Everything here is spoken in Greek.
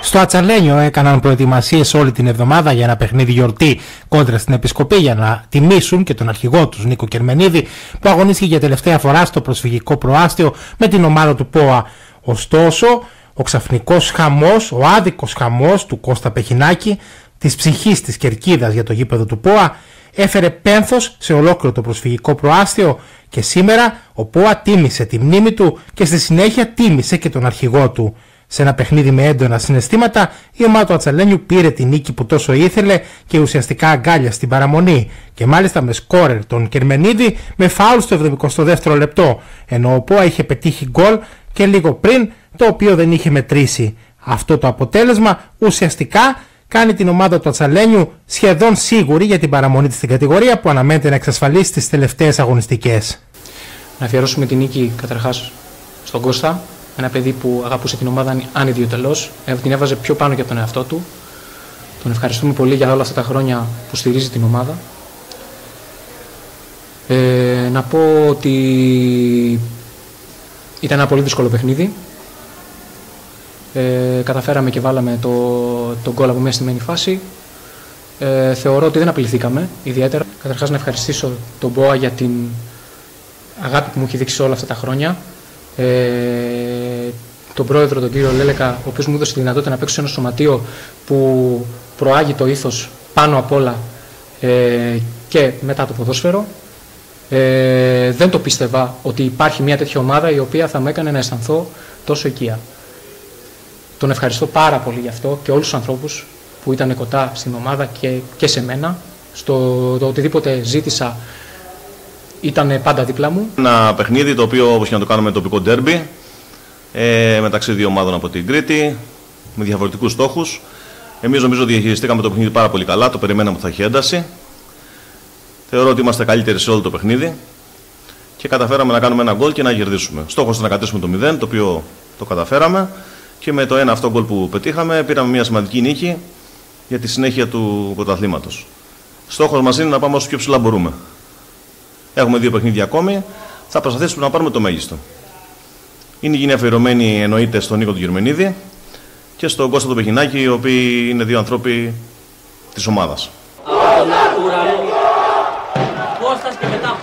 Στο Ατσαλένιο έκαναν προετοιμασίες όλη την εβδομάδα για ένα παιχνίδι γιορτή κόντρα στην Επισκοπή για να τιμήσουν και τον αρχηγό τους Νίκο Κερμενίδη που αγωνίστηκε για τελευταία φορά στο προσφυγικό προάστιο με την ομάδα του ΠΟΑ. Ωστόσο, ο ξαφνικός χαμός, ο άδικος χαμός του Κώστα Πεχινάκη, της ψυχής της κερκίδας για το γήπεδο του ΠΟΑ, έφερε πένθος σε ολόκληρο το προσφυγικό προάστιο και σήμερα ο ΠΟΑ τίμησε τη μνήμη του και στη συνέχεια τίμησε και τον αρχηγό του. Σε ένα παιχνίδι με έντονα συναισθήματα, η ομάδα του Ατσαλένιου πήρε την νίκη που τόσο ήθελε και ουσιαστικά αγκάλια στην παραμονή και μάλιστα με σκόρερ τον Κερμενίδη με φάουλ στο 72ο λεπτό, ενώ ο Πόα είχε πετύχει γκολ και λίγο πριν το οποίο δεν είχε μετρήσει. Αυτό το αποτέλεσμα ουσιαστικά κάνει την ομάδα του Ατσαλένιου σχεδόν σίγουρη για την παραμονή της στην κατηγορία που αναμένεται να εξασφαλίσει τις τελευταίες αγωνιστικές. Να αφιερώσουμε την νίκη καταρχάς στον Κώστα ένα παιδί που αγαπούσε την ομάδα ανιδιοτελώ, ε, την έβαζε πιο πάνω και από τον εαυτό του. Τον ευχαριστούμε πολύ για όλα αυτά τα χρόνια που στηρίζει την ομάδα. Ε, να πω ότι ήταν ένα πολύ δύσκολο παιχνίδι. Ε, καταφέραμε και βάλαμε το, τον γκολ από μέσα στη μένη φάση. Ε, θεωρώ ότι δεν απειληθήκαμε ιδιαίτερα. Καταρχάς να ευχαριστήσω τον Μπόα για την αγάπη που μου έχει δείξει όλα αυτά τα χρόνια ε, τον πρόεδρο, τον κύριο Λέλεκα, ο οποίος μου έδωσε τη δυνατότητα να παίξω σε ένα σωματείο που προάγει το ήθος πάνω απ' όλα ε, και μετά το ποδόσφαιρο. Ε, δεν το πίστευα ότι υπάρχει μια τέτοια ομάδα η οποία θα με έκανε να αισθανθώ τόσο οικία. Τον ευχαριστώ πάρα πολύ γι' αυτό και όλους τους ανθρώπους που ήταν κοντά στην ομάδα και, και σε μένα. Στο το οτιδήποτε ζήτησα ήταν πάντα δίπλα μου. Ένα παιχνίδι το οποίο όπως και να το κάνουμε τοπικό ντέρμπι ε, μεταξύ δύο ομάδων από την Κρήτη με διαφορετικούς στόχους. Εμείς νομίζω ότι διαχειριστήκαμε το παιχνίδι πάρα πολύ καλά, το περιμέναμε που θα έχει ένταση. Θεωρώ ότι είμαστε καλύτεροι σε όλο το παιχνίδι και καταφέραμε να κάνουμε ένα γκολ και να κερδίσουμε. Στόχος ήταν να κρατήσουμε το 0, το οποίο το καταφέραμε και με το ένα αυτό γκολ που πετύχαμε πήραμε μια σημαντική νίκη για τη συνέχεια του πρωταθλήματος. Στόχος μας είναι να πάμε όσο πιο ψηλά μπορούμε. Έχουμε δύο παιχνίδια ακόμη. Θα προσπαθήσουμε να πάρουμε το μέγιστο. Είναι γίνει αφιερωμένη εννοείται στον Νίκο του Γερμενίδη και στον Κώστα του Πεχινάκη, οι οποίοι είναι δύο ανθρώποι της ομάδας. Κώστας και μετά